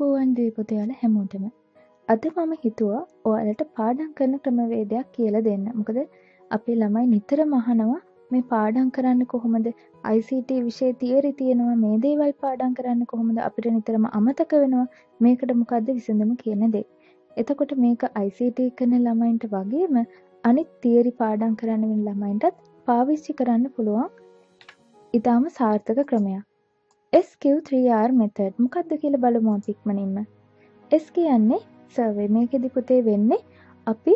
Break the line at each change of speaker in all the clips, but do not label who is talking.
බොන්දුයි පුතයාල හැමෝටම. අද මම හිතුවා ඔයාලට පාඩම් කරන ක්‍රමවේදයක් කියල දෙන්න. මොකද අපේ ළමයි නිතර මහනවා මේ පාඩම් කරන්න කොහොමද? ICT විෂය තියරි තියෙනවා. මේ දේවල් පාඩම් කරන්න කොහොමද? අපිට නිතරම අමතක වෙනවා. මේකට මොකක්ද විසඳම කියන දේ. එතකොට මේක ICT කරන ළමයින්ට වගේම අනිත් තියරි පාඩම් කරන්න වෙන ළමයින්ටත් පාවිච්චි කරන්න පුළුවන්. ඉතාම සාර්ථක ක්‍රමයක්. SQ3R මෙතඩ් මොකක්ද කියල බලමු ඉක්මනින්ම. S කියන්නේ සර්වේ මේකෙදි පුතේ වෙන්නේ අපි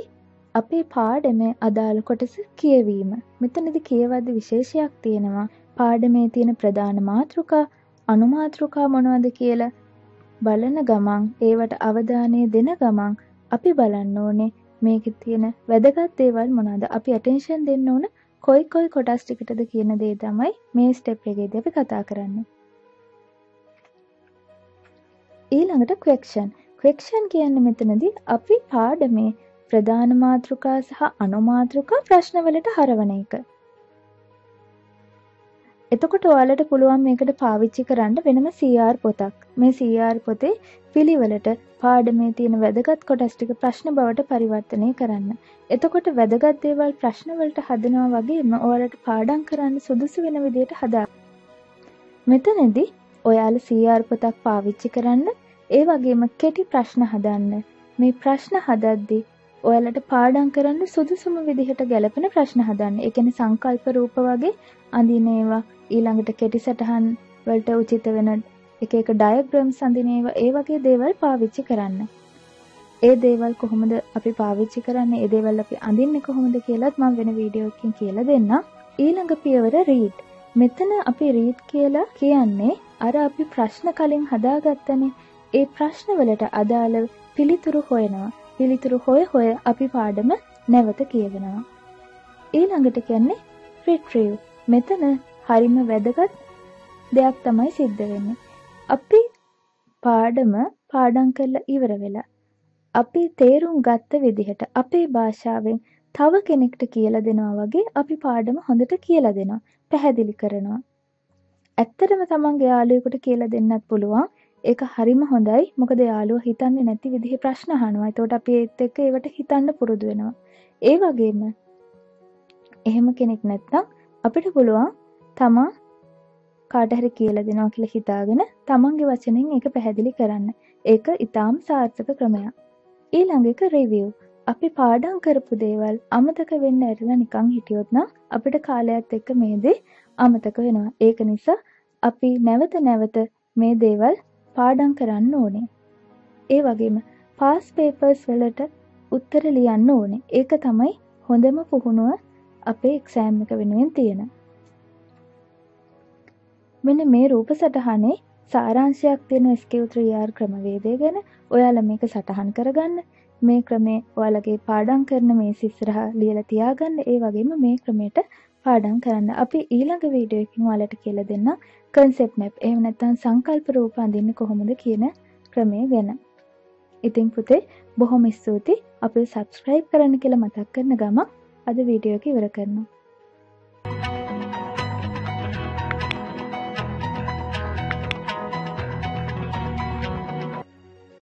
අපේ පාඩමේ අදාළ කොටස කියවීම. මෙතනදි කියවද්දි විශේෂයක් තියෙනවා. පාඩමේ තියෙන ප්‍රධාන මාතෘකා අනුමාතෘකා මොනවද කියලා. බලන ගමන් ඒවට අවධානය දෙන ගමන් අපි බලන්න ඕනේ මේක තියෙන වැදගත් දේවල් මොනවද? අපි ඇටෙන්ෂන් දෙන්න ඕන කොයි කොයි කොටස් ටිකටද කියන දේ තමයි මේ ස්ටෙප් එකේදී අපි කතා කරන්නේ. ඊළඟට ක්වෙක්ෂන් ක්වෙක්ෂන් කියන්න මෙතනද අපි පාඩමේ ප්‍රධාන මාතෘකා සහ අනුමාතෘකා ප්‍රශ්නවලට හරවන එක. එතකොට ඔයාලට පුළුවන් මේකට පාවිච්චි කරන්න වෙනම CR පොතක් මේ CR පොතේ පිළිවලට පාඩමේ තියෙන වැදගත් කොටස්ටික ප්‍රශ්න බවට පරිවර්තනය කරන්න. එතකොට වැදගත් දේවල් ප්‍රශ්නවලට හදනවා වගේම ඔයාලට පාඩම් කරන්න සුදුසු වෙන විදියට හදා. මෙතනදී ඔයාල CR පොතක් පාවිච්චි කරන්න ඒ වගේම කෙටි ප්‍රශ්න හදන්න. මේ ප්‍රශ්න හදද්දි ඔයාලට පාඩම් කරන්න සුදුසුම විදිහට ගැලපෙන ප්‍රශ්න හදන්න. එකන සංකල්ප රූප වගේ අඳිනේවා ඊළඟට කෙටි සටහන් වලට උචිත වෙන එක එක ඩයග්‍රම් සඳනේවා ඒ වගේ දේවල් පාවිච්චි කරන්න. ඒ දේවල් කොහොමද අපි පාවිච්චි කරන්න? ඒ දේවල් අපි අඳින්න කොහොමද කියලත් මම වෙන වීඩියෝකින් කියලා දෙන්න ඊළඟ පියවර රීඩ් මෙතන අපි රීඩ් කියලා කියන්නේ අර අපි ප්‍රශ්න කලින් හදාගත්තනේ ඒ ප්‍රශ්නවලට අදාළ පිළිතුරු හොයනවා පිළිතුරු හොය හොය අපි පාඩම නැවත කියවෙනවා. ඊළඟට කියන්නේ රිට්‍රීව් මෙතන හරිම වැදගත් දෙයක් තමයි සිද්ධ වෙන්නේ. අපි පාඩම පාඩම් කරලා ඉවර වෙලා අපි තේරුම් ගත්ත විදිහට අපේ භාෂාවෙන් තව කෙනෙක්ට කියලා දෙනවා වගේ අපි පාඩම හොඳට කියලා දෙනවා පැහැදිලි කරනවා. ඇත්තටම තමන්ගේ යාළුවෙකුට කියලා දෙන්නත් පුළුවන්. ඒක හරිම හොඳයි. මොකද යාළුව හිතන්නේ නැති විදිහ ප්‍රශ්න අහනවා. එතකොට අපි ඒත් එක්ක ඒවට හිතන්න පුරුදු වෙනවා. ඒ වගේම එහෙම කෙනෙක් නැත්නම් අපිට පුළුවන් තමා කාට හරි කියලා දෙනවා කියලා හිතාගෙන තමන්ගේ වචනෙන් ඒක පැහැදිලි කරන්න. ඒක ඊටාම් සාර්ථක ක්‍රමයක්. ඊළඟ එක රිවිව් අපි පාඩම් කරපු දේවල් අමතක වෙන්න ඇරලා නිකන් හිටියොත් නම් අපිට කාලයත් එක්ක මේ දේ අමතක වෙනවා. ඒක නිසා අපි නැවත නැවත මේ දේවල් පාඩම් කරන්න ඕනේ. ඒ වගේම පාස් පේපර්ස් වලට උත්තර ලියන්න ඕනේ. ඒක තමයි හොඳම පුහුණුව අපේ එක්සෑම් එක වෙනුවෙන් තියෙන. මෙන්න මේ රූප සටහනේ සාරාංශයක් තියෙන SQ3R ක්‍රමවේදය ගැන ඔයාලා මේක සටහන් කරගන්න. මේ ක්‍රමේ ඔයාලගේ පාඩම් කරන මේ සිස්සරහ ලියලා තියාගන්න. ඒ වගේම මේ ක්‍රමයට පාඩම් කරන්න. අපි ඊළඟ වීඩියෝ එකකින් ඔයාලට කියලා දෙන්නම් කන්සෙප් නැප් එහෙම නැත්නම් සංකල්ප රූප අඳින්නේ කොහොමද කියන ක්‍රමය ගැන. ඉතින් පුතේ බොහොම ස්තුතියි. අපි සබස්ක්‍රයිබ් කරන්න කියලා මතක් කරන ගමන් අද වීඩියෝ එක ඉවර කරනවා.